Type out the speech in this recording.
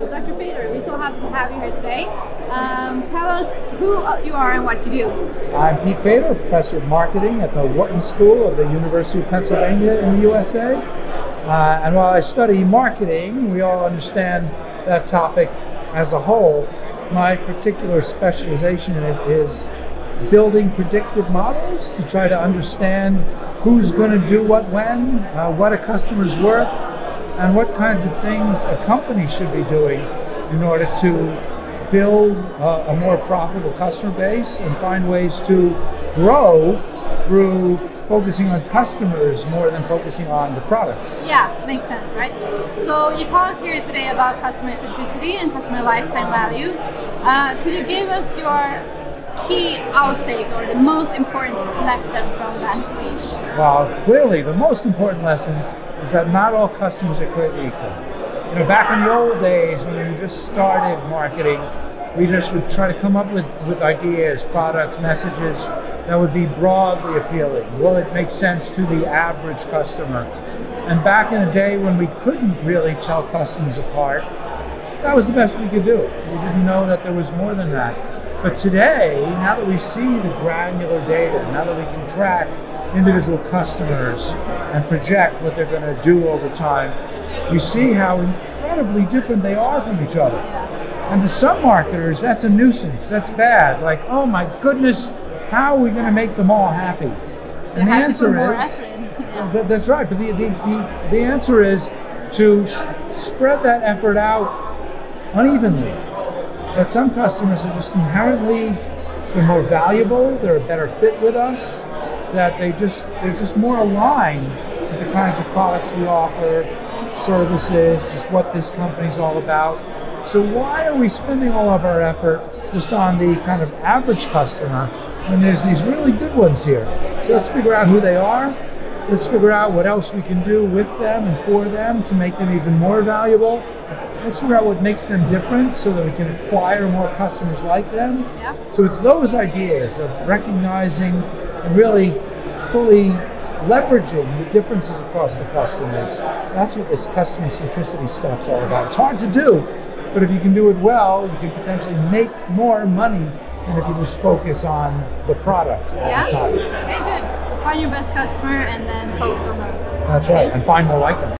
Dr. Fader, we're so happy to have you here today. Um, tell us who you are and what you do. I'm Pete Fader, professor of marketing at the Wharton School of the University of Pennsylvania in the USA. Uh, and while I study marketing, we all understand that topic as a whole. My particular specialization in it is building predictive models to try to understand who's going to do what when, uh, what a customer's worth, and what kinds of things a company should be doing in order to build uh, a more profitable customer base and find ways to grow through focusing on customers more than focusing on the products. Yeah, makes sense, right? So you talked here today about customer centricity and customer lifetime value. Uh, could you give us your key outtake or the most important lesson from that speech? Well, clearly the most important lesson is that not all customers are created equal. You know, back in the old days when we just started marketing, we just would try to come up with, with ideas, products, messages that would be broadly appealing. Will it make sense to the average customer? And back in a day when we couldn't really tell customers apart, that was the best we could do. We didn't know that there was more than that. But today, now that we see the granular data, now that we can track individual customers and project what they're going to do over time, we see how incredibly different they are from each other. And to some marketers, that's a nuisance. That's bad. Like, oh my goodness, how are we going to make them all happy? So and the answer is, yeah. that's right. But the, the, the, the answer is to spread that effort out unevenly. That some customers are just inherently they're more valuable, they're a better fit with us, that they just they're just more aligned with the kinds of products we offer, services, just what this company's all about. So why are we spending all of our effort just on the kind of average customer when there's these really good ones here? So let's figure out who they are. Let's figure out what else we can do with them and for them to make them even more valuable. Let's figure out what makes them different so that we can acquire more customers like them. Yeah. So it's those ideas of recognizing and really fully leveraging the differences across the customers. That's what this customer centricity stuff's all about. It's hard to do, but if you can do it well, you can potentially make more money than if you just focus on the product all yeah? the time. Okay, good. So find your best customer and then focus on them. That's right, and find more like them.